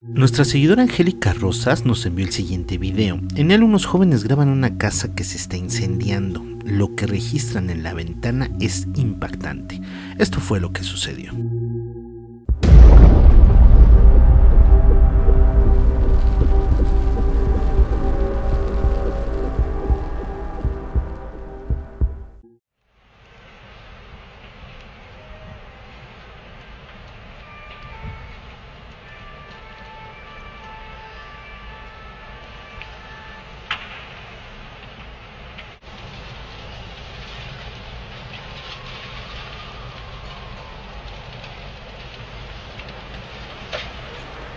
Nuestra seguidora Angélica Rosas nos envió el siguiente video. En él unos jóvenes graban una casa que se está incendiando. Lo que registran en la ventana es impactante. Esto fue lo que sucedió.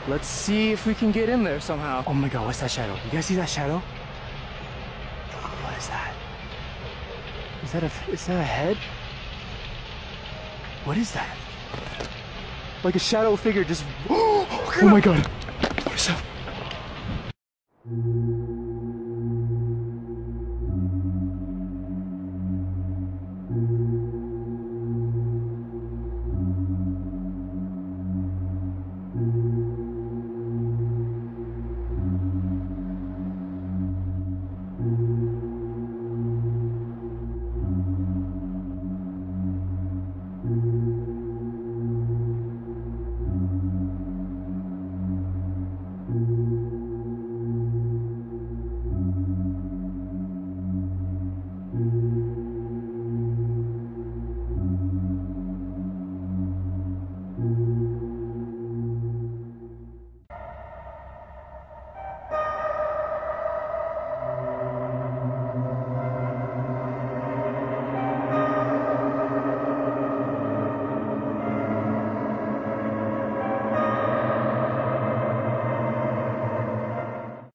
Let's see if we can get in there somehow. Oh my god, what's that shadow? You guys see that shadow? What is that? Is that a is that a head? What is that? Like a shadow figure just oh, oh my god. What is that?